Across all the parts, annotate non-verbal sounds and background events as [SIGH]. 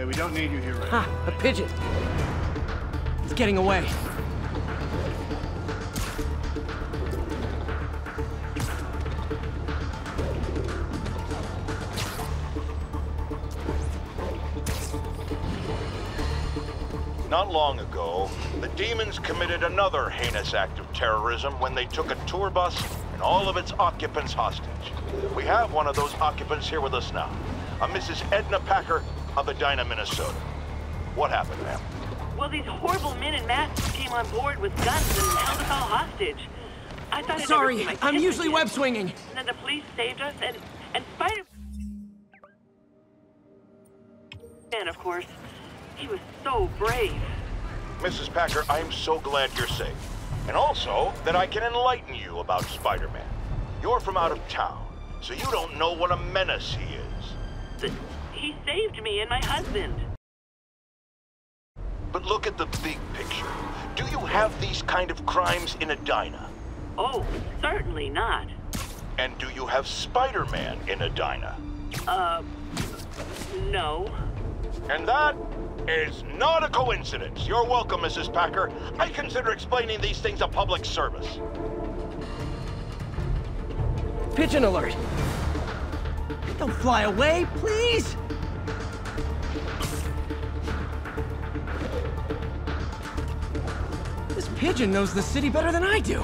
Hey, we don't need you here right Ha! A pigeon! It's getting away. Not long ago, the demons committed another heinous act of terrorism when they took a tour bus and all of its occupants hostage. We have one of those occupants here with us now, a Mrs. Edna Packer of Edina, Minnesota. What happened, ma'am? Well, these horrible men in masks came on board with guns and held us all hostage. I thought I'd Sorry, I'm usually again. web swinging. And then the police saved us, and and Spider Man, of course, he was so brave. Mrs. Packer, I'm so glad you're safe. And also that I can enlighten you about Spider-Man. You're from out of town, so you don't know what a menace he is. But he saved me and my husband. But look at the big picture. Do you have these kind of crimes in Edina? Oh, certainly not. And do you have Spider-Man in Edina? Uh, no. And that is not a coincidence. You're welcome, Mrs. Packer. I consider explaining these things a public service. Pigeon alert! Don't fly away, please! Pigeon knows the city better than I do.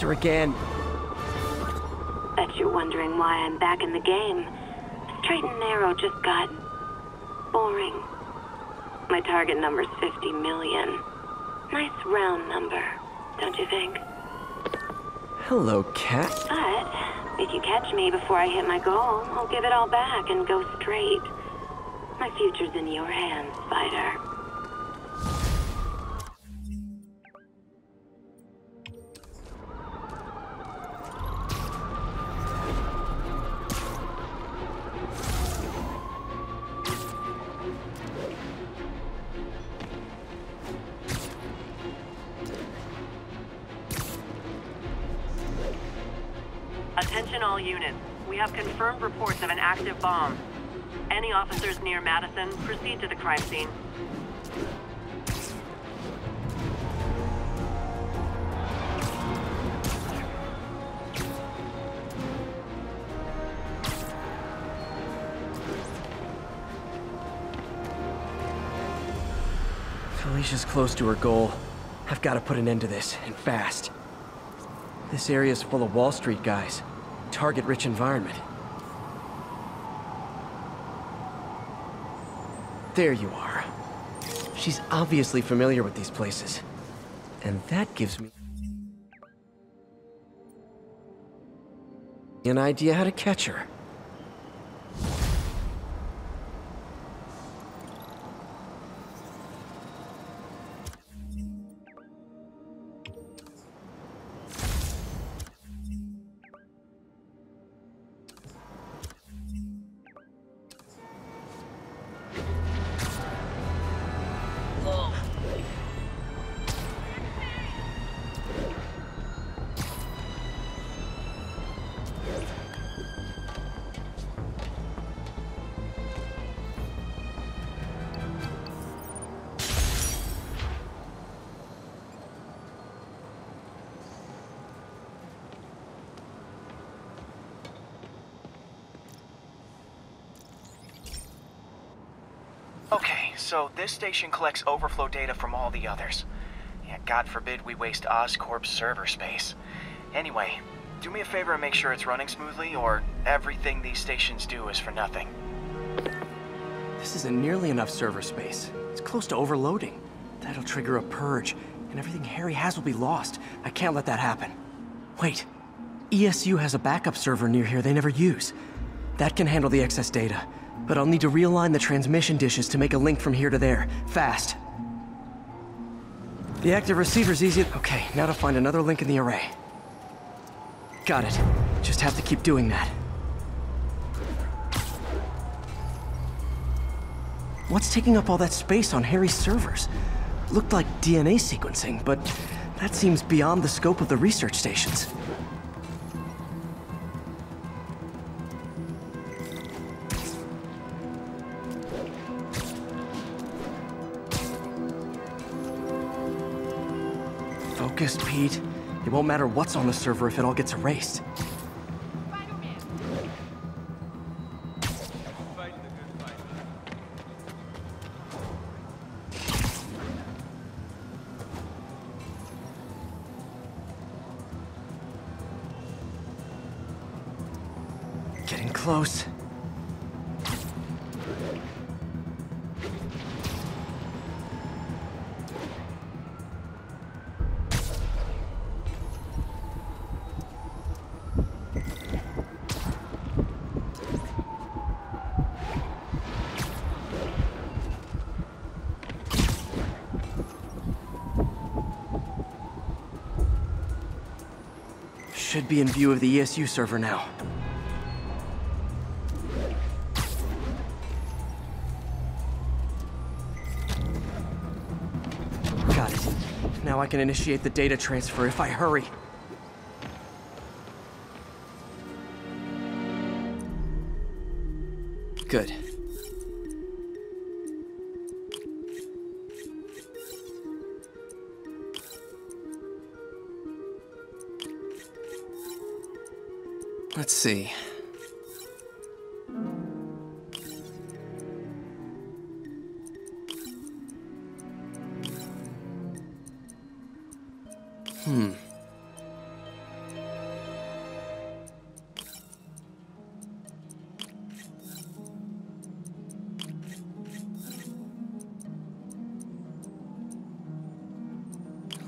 Gah, again. Bet you're wondering why I'm back in the game. Straight and narrow just got boring. My target number's 50 million. Nice round number, don't you think? Hello, cat. But if you catch me before I hit my goal, I'll give it all back and go straight. My future's in your hands, Spider. Attention all units. We have confirmed reports of an active bomb. Any officers near Madison, proceed to the crime scene. Felicia's close to her goal. I've got to put an end to this, and fast. This area's full of Wall Street guys. Target-rich environment. There you are. She's obviously familiar with these places. And that gives me... an idea how to catch her. Okay, so this station collects overflow data from all the others. Yeah, God forbid we waste Oscorp's server space. Anyway, do me a favor and make sure it's running smoothly, or everything these stations do is for nothing. This isn't nearly enough server space. It's close to overloading. That'll trigger a purge, and everything Harry has will be lost. I can't let that happen. Wait. ESU has a backup server near here they never use. That can handle the excess data, but I'll need to realign the transmission dishes to make a link from here to there, fast. The active receiver's easy. Okay, now to find another link in the array. Got it. Just have to keep doing that. What's taking up all that space on Harry's servers? Looked like DNA sequencing, but that seems beyond the scope of the research stations. Focus, Pete. It won't matter what's on the server if it all gets erased. Should be in view of the ESU server now. Got it. Now I can initiate the data transfer if I hurry. Good. Let's see. Hmm.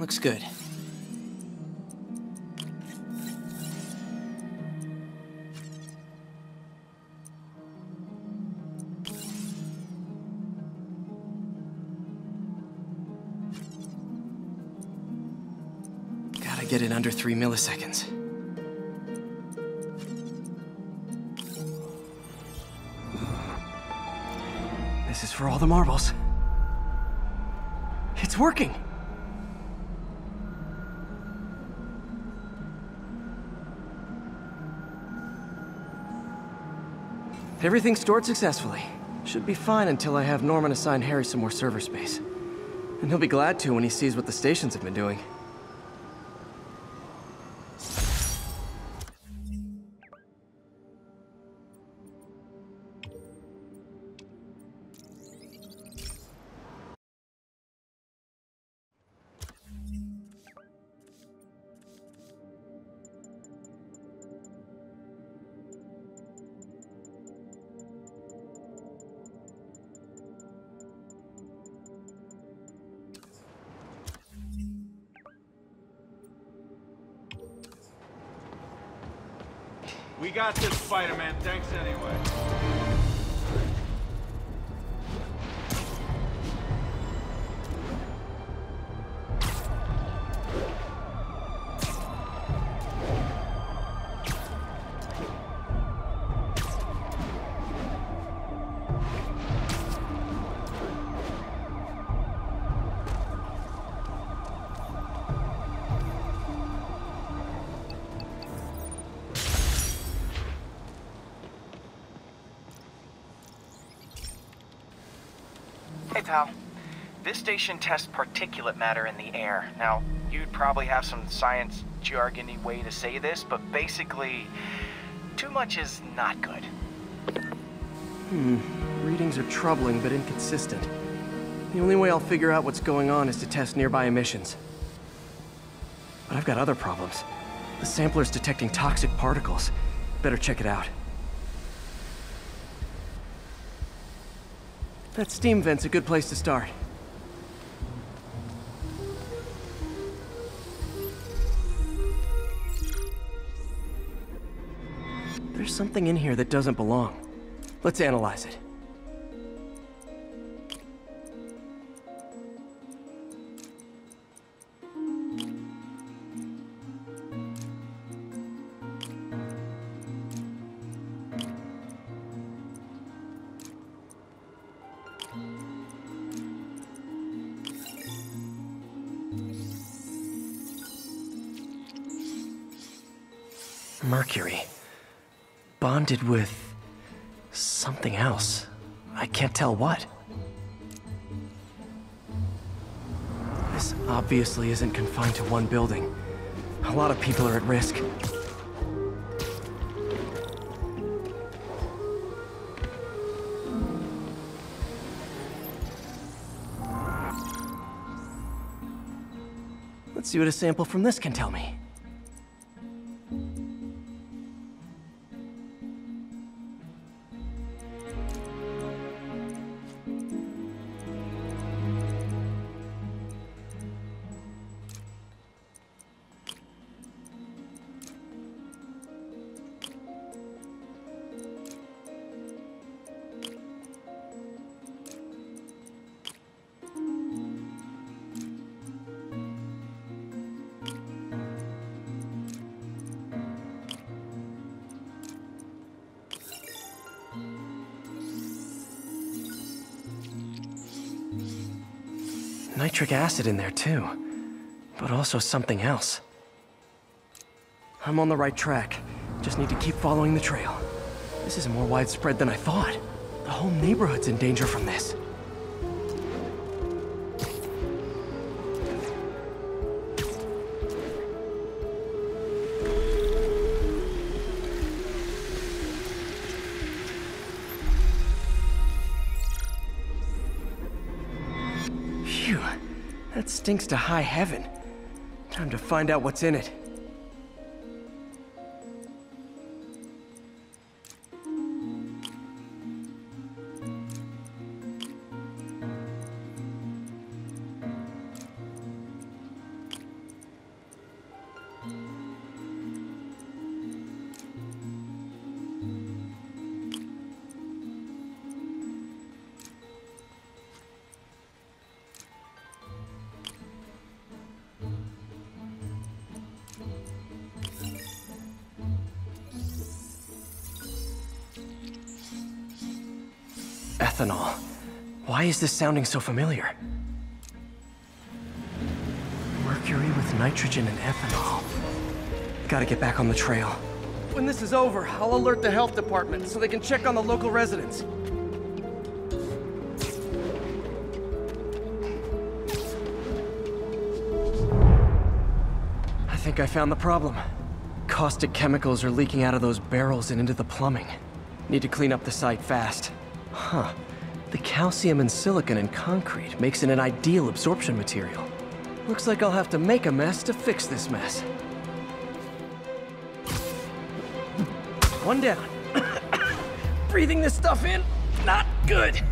Looks good. Get it under three milliseconds. This is for all the marbles. It's working! Everything stored successfully. Should be fine until I have Norman assign Harry some more server space. And he'll be glad to when he sees what the stations have been doing. We got this, Spider-Man. Thanks anyway. Hey, pal. This station tests particulate matter in the air. Now, you'd probably have some science jargony way to say this, but basically, too much is not good. Hmm. Readings are troubling but inconsistent. The only way I'll figure out what's going on is to test nearby emissions. But I've got other problems. The sampler's detecting toxic particles. Better check it out. That steam vent's a good place to start. There's something in here that doesn't belong. Let's analyze it. Bonded with... something else. I can't tell what. This obviously isn't confined to one building. A lot of people are at risk. Let's see what a sample from this can tell me. Nitric acid in there too, but also something else. I'm on the right track. Just need to keep following the trail. This is more widespread than I thought. The whole neighborhood's in danger from this. Stinks to high heaven. Time to find out what's in it. Ethanol. Why is this sounding so familiar? Mercury with nitrogen and ethanol. Gotta get back on the trail. When this is over, I'll alert the health department so they can check on the local residents. I think I found the problem. Caustic chemicals are leaking out of those barrels and into the plumbing. Need to clean up the site fast. Huh. The calcium and silicon in concrete makes it an ideal absorption material. Looks like I'll have to make a mess to fix this mess. One down. [COUGHS] Breathing this stuff in, not good.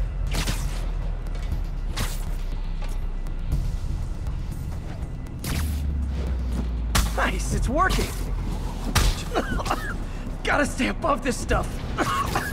Nice, it's working. [LAUGHS] Gotta stay above this stuff. [LAUGHS]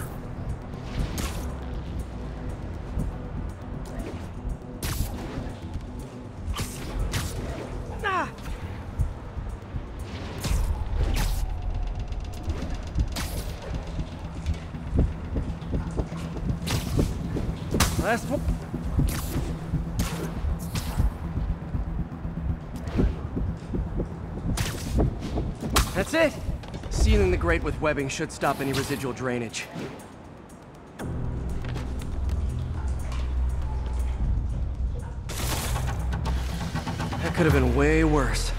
with webbing should stop any residual drainage. That could have been way worse.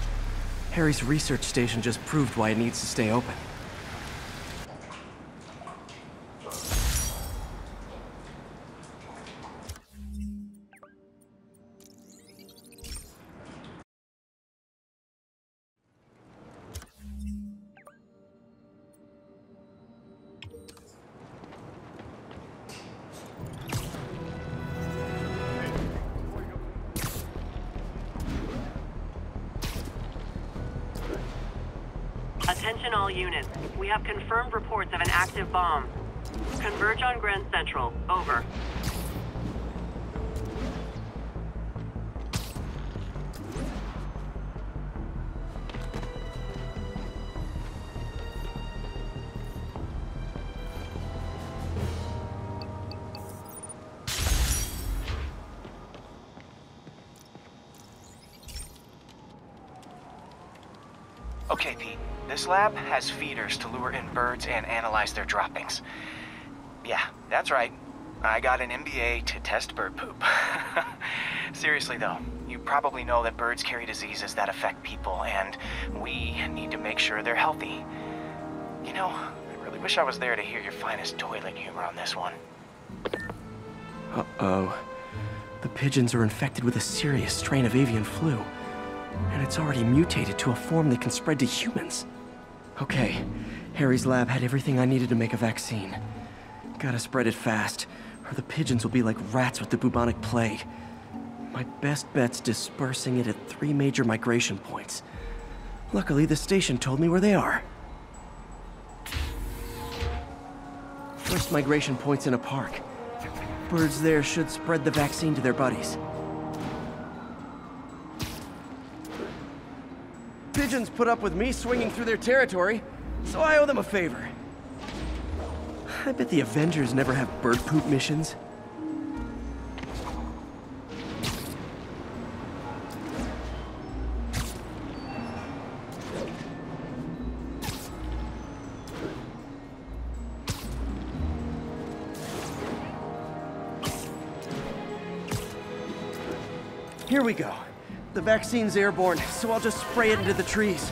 Harry's research station just proved why it needs to stay open. Units. We have confirmed reports of an active bomb. Converge on Grand Central. Over. This lab has feeders to lure in birds and analyze their droppings. Yeah, that's right. I got an MBA to test bird poop. [LAUGHS] Seriously, though, you probably know that birds carry diseases that affect people, and we need to make sure they're healthy. You know, I really wish I was there to hear your finest toilet humor on this one. Uh-oh. The pigeons are infected with a serious strain of avian flu. And it's already mutated to a form that can spread to humans. Okay, Harry's lab had everything I needed to make a vaccine. Gotta spread it fast, or the pigeons will be like rats with the bubonic plague. My best bet's dispersing it at three major migration points. Luckily, the station told me where they are. First migration point's in a park. Birds there should spread the vaccine to their buddies. Pigeons put up with me swinging through their territory, so I owe them a favor. I bet the Avengers never have bird poop missions. Here we go. The vaccine's airborne, so I'll just spray it into the trees.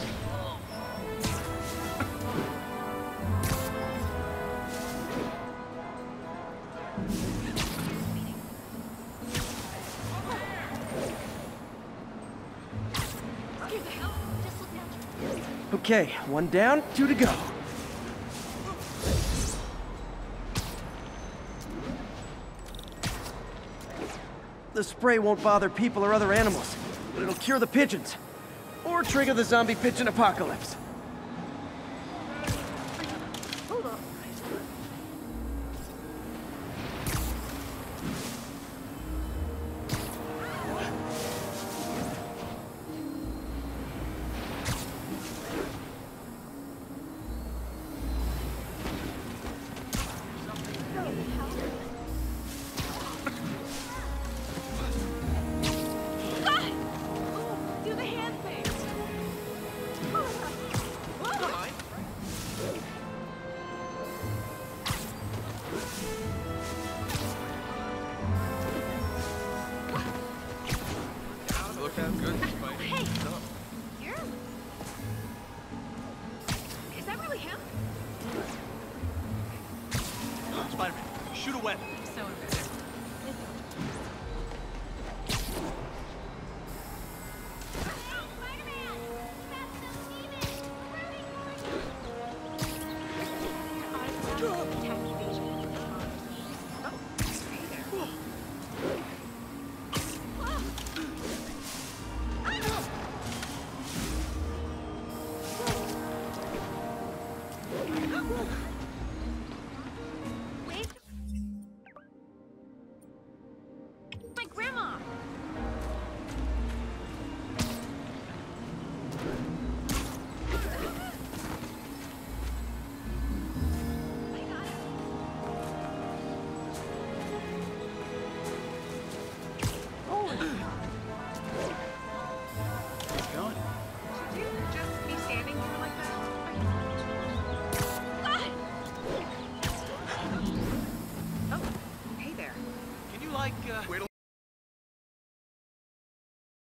Okay, one down, two to go. The spray won't bother people or other animals, but it'll cure the pigeons. Or trigger the zombie pigeon apocalypse. Hey, you're. Is that really him? Spider-Man, shoot a weapon. So embarrassed.